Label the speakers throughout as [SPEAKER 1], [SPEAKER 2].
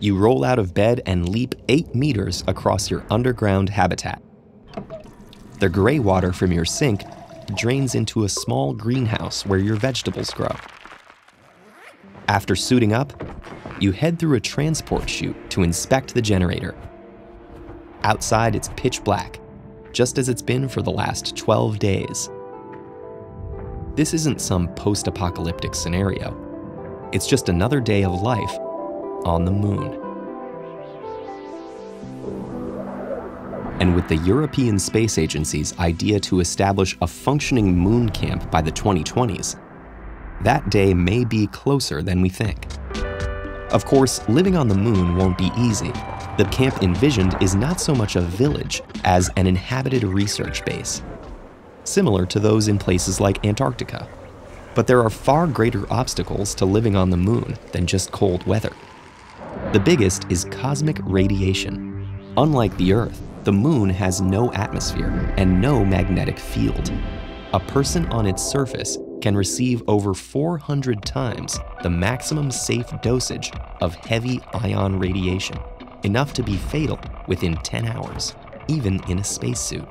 [SPEAKER 1] you roll out of bed and leap 8 meters across your underground habitat. The gray water from your sink drains into a small greenhouse where your vegetables grow. After suiting up, you head through a transport chute to inspect the generator. Outside, it's pitch black, just as it's been for the last 12 days. This isn't some post apocalyptic scenario. It's just another day of life on the moon. And with the European Space Agency's idea to establish a functioning moon camp by the 2020s, that day may be closer than we think. Of course, living on the moon won't be easy. The camp envisioned is not so much a village as an inhabited research base, similar to those in places like Antarctica. But there are far greater obstacles to living on the moon than just cold weather. The biggest is cosmic radiation. Unlike the Earth, the moon has no atmosphere and no magnetic field. A person on its surface can receive over 400 times the maximum safe dosage of heavy ion radiation, enough to be fatal within 10 hours, even in a spacesuit.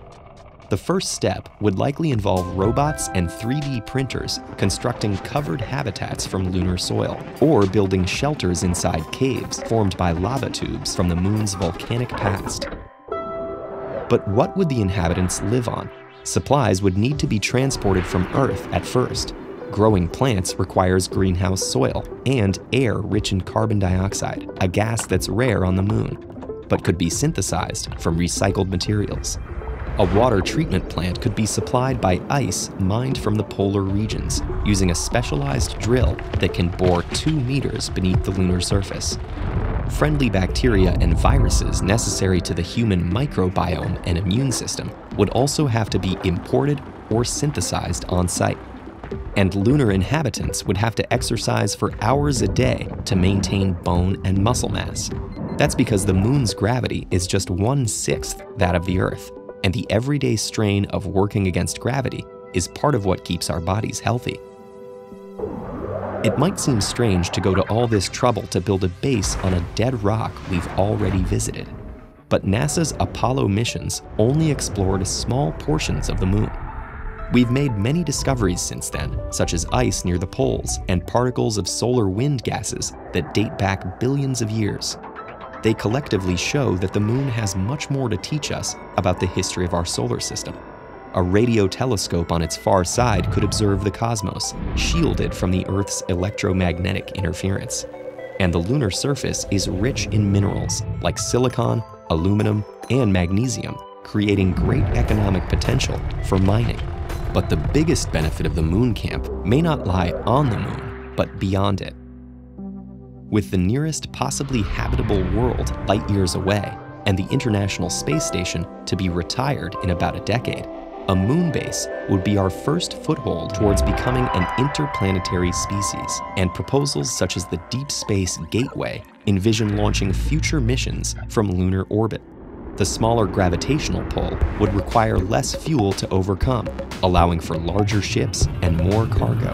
[SPEAKER 1] The first step would likely involve robots and 3D printers constructing covered habitats from lunar soil, or building shelters inside caves formed by lava tubes from the moon's volcanic past. But what would the inhabitants live on? Supplies would need to be transported from Earth at first. Growing plants requires greenhouse soil and air rich in carbon dioxide, a gas that's rare on the moon, but could be synthesized from recycled materials. A water treatment plant could be supplied by ice mined from the polar regions using a specialized drill that can bore 2 meters beneath the lunar surface. Friendly bacteria and viruses necessary to the human microbiome and immune system would also have to be imported or synthesized on site. And lunar inhabitants would have to exercise for hours a day to maintain bone and muscle mass. That's because the moon's gravity is just one sixth that of the Earth, and the everyday strain of working against gravity is part of what keeps our bodies healthy. It might seem strange to go to all this trouble to build a base on a dead rock we've already visited, but NASA's Apollo missions only explored small portions of the moon. We've made many discoveries since then, such as ice near the poles and particles of solar wind gases that date back billions of years. They collectively show that the moon has much more to teach us about the history of our solar system. A radio telescope on its far side could observe the cosmos, shielded from the Earth's electromagnetic interference. And the lunar surface is rich in minerals like silicon, aluminum, and magnesium, creating great economic potential for mining. But the biggest benefit of the moon camp may not lie on the moon, but beyond it. With the nearest possibly habitable world light years away, and the International Space Station to be retired in about a decade, a moon base would be our first foothold towards becoming an interplanetary species, and proposals such as the Deep Space Gateway envision launching future missions from lunar orbit. The smaller gravitational pull would require less fuel to overcome, allowing for larger ships and more cargo.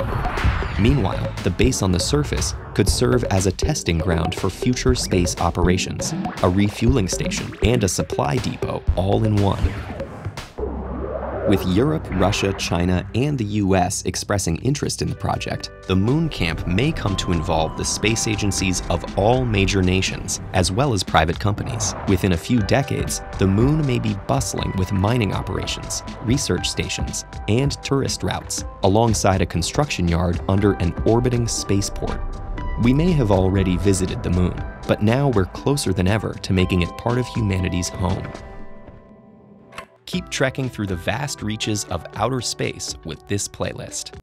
[SPEAKER 1] Meanwhile, the base on the surface could serve as a testing ground for future space operations, a refueling station, and a supply depot all in one. With Europe, Russia, China, and the US expressing interest in the project, the moon camp may come to involve the space agencies of all major nations, as well as private companies. Within a few decades, the moon may be bustling with mining operations, research stations, and tourist routes, alongside a construction yard under an orbiting spaceport. We may have already visited the moon, but now we're closer than ever to making it part of humanity's home. Keep trekking through the vast reaches of outer space with this playlist.